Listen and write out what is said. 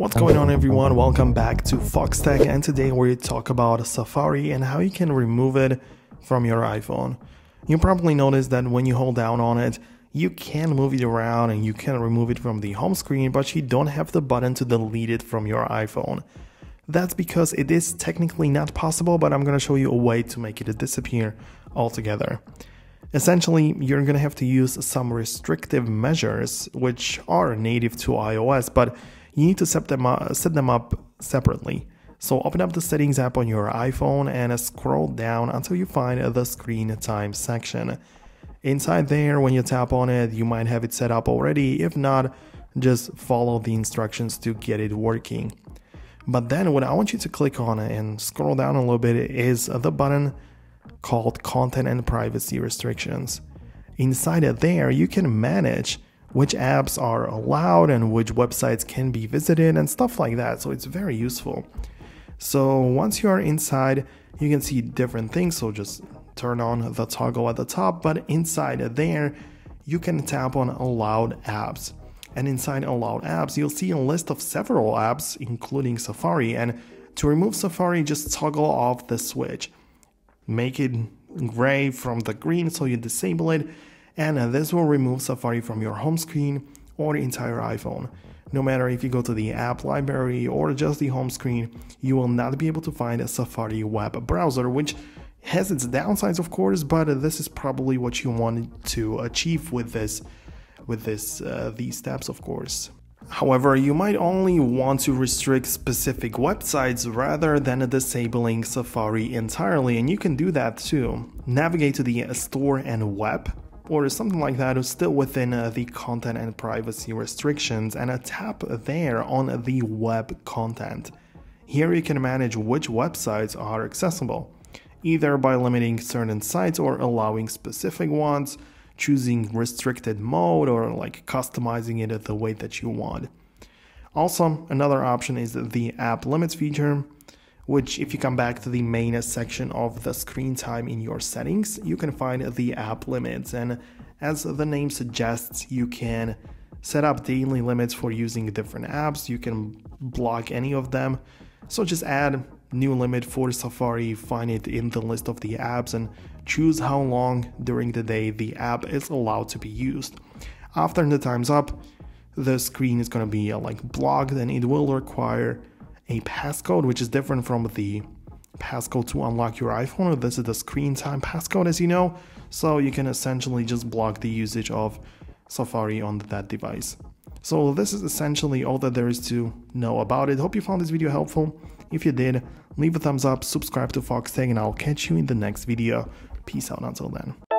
What's going on everyone? Welcome back to Foxtecc and today we talk about Safari and how you can remove it from your iPhone. You probably noticed that when you hold down on it, you can move it around and you can remove it from the home screen, but you don't have the button to delete it from your iPhone. That's because it is technically not possible, but I'm going to show you a way to make it disappear altogether. Essentially, you're going to have to use some restrictive measures which are native to iOS, but you need to set them up, set them up separately. So open up the settings app on your iPhone and scroll down until you find the screen time section. Inside there, when you tap on it, you might have it set up already. If not, just follow the instructions to get it working. But then what I want you to click on and scroll down a little bit is the button called content and privacy restrictions. Inside it there, you can manage which apps are allowed and which websites can be visited and stuff like that. So it's very useful. So once you are inside, you can see different things. So just turn on the toggle at the top, but inside there, you can tap on allowed apps. And inside allowed apps, you'll see a list of several apps, including Safari. And to remove Safari, just toggle off the switch. Make it gray from the green so you disable it and this will remove Safari from your home screen or entire iPhone. No matter if you go to the app library or just the home screen, you will not be able to find a Safari web browser, which has its downsides of course, but this is probably what you want to achieve with this with this uh, these steps of course. However, you might only want to restrict specific websites rather than disabling Safari entirely, and you can do that too. Navigate to the store and web or something like that is still within uh, the content and privacy restrictions and a tap there on the web content. Here you can manage which websites are accessible, either by limiting certain sites or allowing specific ones, choosing restricted mode or like customizing it the way that you want. Also, another option is the app limits feature which if you come back to the main section of the screen time in your settings, you can find the app limits. And as the name suggests, you can set up daily limits for using different apps. You can block any of them. So just add new limit for Safari, find it in the list of the apps and choose how long during the day the app is allowed to be used. After the time's up, the screen is going to be uh, like blocked and it will require a passcode, which is different from the passcode to unlock your iPhone. Or this is the screen time passcode, as you know, so you can essentially just block the usage of Safari on that device. So this is essentially all that there is to know about it. Hope you found this video helpful. If you did, leave a thumbs up, subscribe to Foxtecc, and I'll catch you in the next video. Peace out until then.